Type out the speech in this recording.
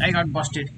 I got busted.